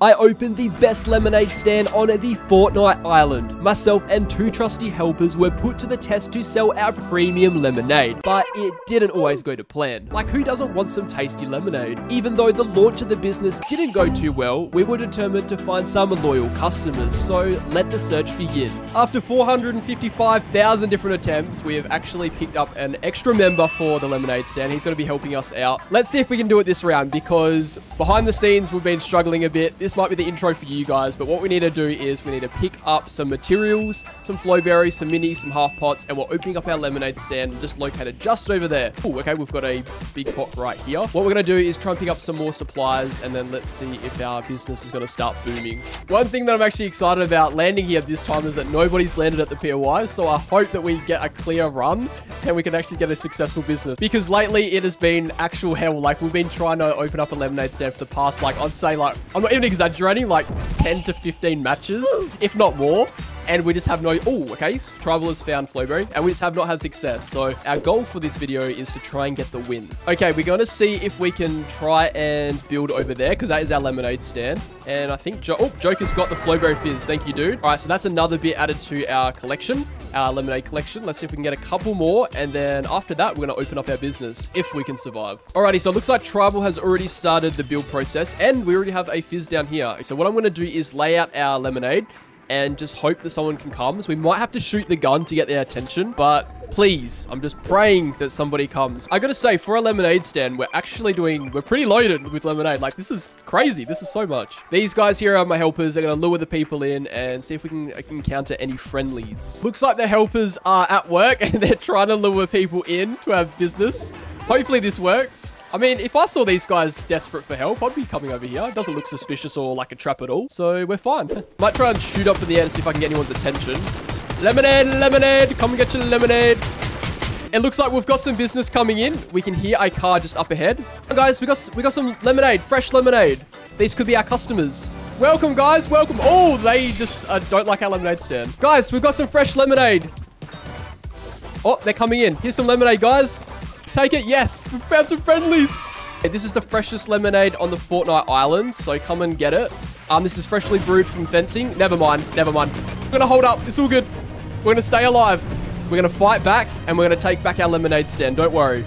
I opened the best lemonade stand on the Fortnite Island. Myself and two trusty helpers were put to the test to sell our premium lemonade, but it didn't always go to plan. Like who doesn't want some tasty lemonade? Even though the launch of the business didn't go too well, we were determined to find some loyal customers, so let the search begin. After 455,000 different attempts, we have actually picked up an extra member for the lemonade stand. He's going to be helping us out. Let's see if we can do it this round because behind the scenes, we've been struggling a bit. This might be the intro for you guys, but what we need to do is we need to pick up some materials, some flowberries, some minis, some half pots, and we're opening up our lemonade stand just located just over there. Oh, okay, we've got a big pot right here. What we're going to do is try and pick up some more supplies, and then let's see if our business is going to start booming. One thing that I'm actually excited about landing here this time is that nobody's landed at the POI, so I hope that we get a clear run and we can actually get a successful business. Because lately it has been actual hell. Like we've been trying to open up a lemonade stand for the past, like I'd say like, I'm not even exaggerating, like 10 to 15 matches, if not more. And we just have no, oh, okay, Tribal has found Flowberry, and we just have not had success. So our goal for this video is to try and get the win. Okay, we're going to see if we can try and build over there, because that is our lemonade stand. And I think, jo oh, Joker's got the Flowberry Fizz. Thank you, dude. All right, so that's another bit added to our collection, our lemonade collection. Let's see if we can get a couple more. And then after that, we're going to open up our business, if we can survive. Alrighty, so it looks like Tribal has already started the build process, and we already have a Fizz down here. So what I'm going to do is lay out our lemonade, and just hope that someone can come. So we might have to shoot the gun to get their attention, but please, I'm just praying that somebody comes. I gotta say, for a lemonade stand, we're actually doing, we're pretty loaded with lemonade. Like, this is crazy. This is so much. These guys here are my helpers. They're gonna lure the people in and see if we can encounter any friendlies. Looks like the helpers are at work and they're trying to lure people in to our business. Hopefully this works. I mean, if I saw these guys desperate for help, I'd be coming over here. It doesn't look suspicious or like a trap at all. So we're fine. Might try and shoot up in the air to see if I can get anyone's attention. Lemonade, lemonade. Come and get your lemonade. It looks like we've got some business coming in. We can hear a car just up ahead. Guys, we got we got some lemonade, fresh lemonade. These could be our customers. Welcome, guys. Welcome. Oh, they just uh, don't like our lemonade stand. Guys, we've got some fresh lemonade. Oh, they're coming in. Here's some lemonade, guys. Take it. Yes, we found some friendlies. This is the freshest lemonade on the Fortnite Island, so come and get it. Um, This is freshly brewed from fencing. Never mind. Never mind. We're going to hold up. It's all good. We're going to stay alive. We're going to fight back, and we're going to take back our lemonade stand. Don't worry.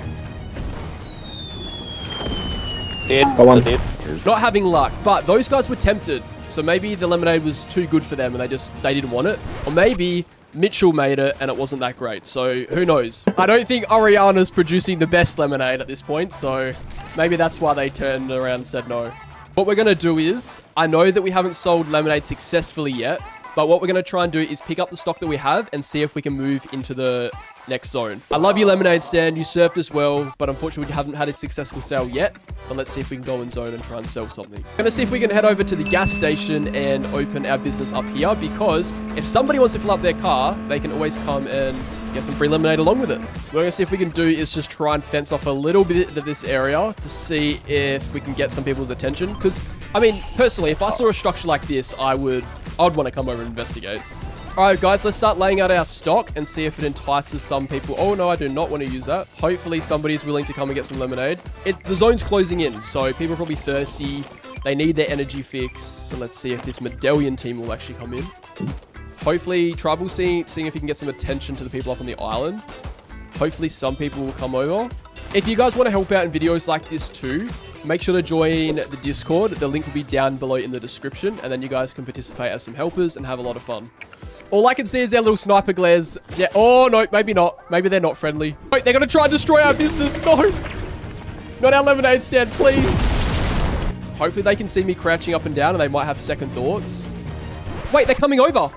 Dead. Go on. Dead. Not having luck, but those guys were tempted. So maybe the lemonade was too good for them and they just, they didn't want it. Or maybe Mitchell made it and it wasn't that great. So who knows? I don't think Ariana's producing the best lemonade at this point. So maybe that's why they turned around and said no. What we're going to do is, I know that we haven't sold lemonade successfully yet, but what we're going to try and do is pick up the stock that we have and see if we can move into the next zone. I love you, Lemonade Stand. You served us well, but unfortunately, we haven't had a successful sale yet. But let's see if we can go in zone and try and sell something. We're going to see if we can head over to the gas station and open our business up here because if somebody wants to fill up their car, they can always come and get some free lemonade along with it. What we're going to see if we can do is just try and fence off a little bit of this area to see if we can get some people's attention. Because, I mean, personally, if I saw a structure like this, I would, I'd want to come over and investigate. All right, guys, let's start laying out our stock and see if it entices some people. Oh, no, I do not want to use that. Hopefully, somebody's willing to come and get some lemonade. It, the zone's closing in, so people are probably thirsty. They need their energy fix. So let's see if this medallion team will actually come in. Hopefully, Tribal seeing, seeing if he can get some attention to the people up on the island. Hopefully, some people will come over. If you guys want to help out in videos like this too, make sure to join the Discord. The link will be down below in the description, and then you guys can participate as some helpers and have a lot of fun. All I can see is their little sniper glares. Yeah. Oh, no, maybe not. Maybe they're not friendly. Wait, they're going to try and destroy our business. No. Not our lemonade stand, please. Hopefully they can see me crouching up and down and they might have second thoughts. Wait, they're coming over.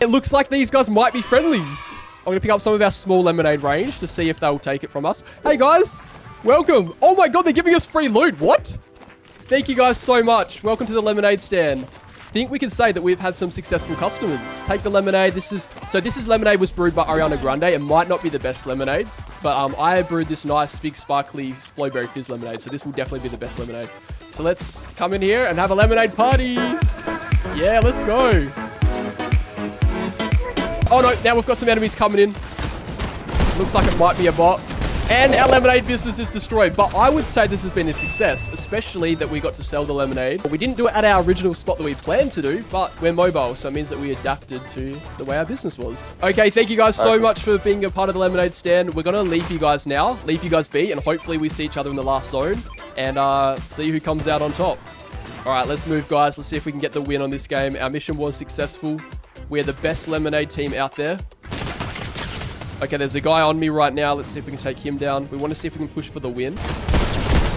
It looks like these guys might be friendlies. I'm going to pick up some of our small lemonade range to see if they'll take it from us. Hey, guys. Welcome. Oh, my God. They're giving us free loot. What? Thank you guys so much. Welcome to the lemonade stand. I think we can say that we've had some successful customers. Take the lemonade. This is so. This is lemonade was brewed by Ariana Grande. It might not be the best lemonade, but um, I brewed this nice, big, sparkly Flowberry Fizz lemonade. So this will definitely be the best lemonade. So let's come in here and have a lemonade party. Yeah, let's go. Oh no, now we've got some enemies coming in. Looks like it might be a bot. And our lemonade business is destroyed. But I would say this has been a success, especially that we got to sell the lemonade. We didn't do it at our original spot that we planned to do, but we're mobile, so it means that we adapted to the way our business was. Okay, thank you guys so much for being a part of the lemonade stand. We're going to leave you guys now, leave you guys be, and hopefully we see each other in the last zone and uh, see who comes out on top. All right, let's move, guys. Let's see if we can get the win on this game. Our mission was successful. We're the best lemonade team out there. Okay, there's a guy on me right now. Let's see if we can take him down. We want to see if we can push for the win.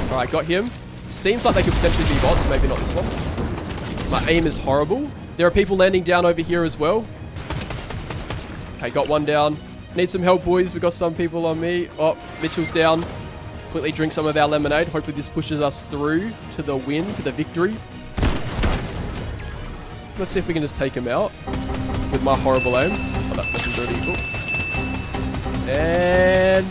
All right, got him. Seems like they could potentially be bots. Maybe not this one. My aim is horrible. There are people landing down over here as well. Okay, got one down. Need some help, boys. We got some people on me. Oh, Mitchell's down. Quickly drink some of our lemonade. Hopefully this pushes us through to the win, to the victory. Let's see if we can just take him out with my horrible aim. Oh, that. Cool. And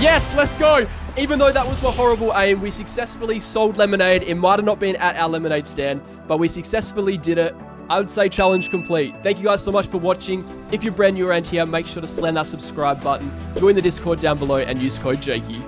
yes, let's go. Even though that was my horrible aim, we successfully sold lemonade. It might have not been at our lemonade stand, but we successfully did it. I would say challenge complete. Thank you guys so much for watching. If you're brand new around here, make sure to slam that subscribe button, join the Discord down below, and use code Jaykey.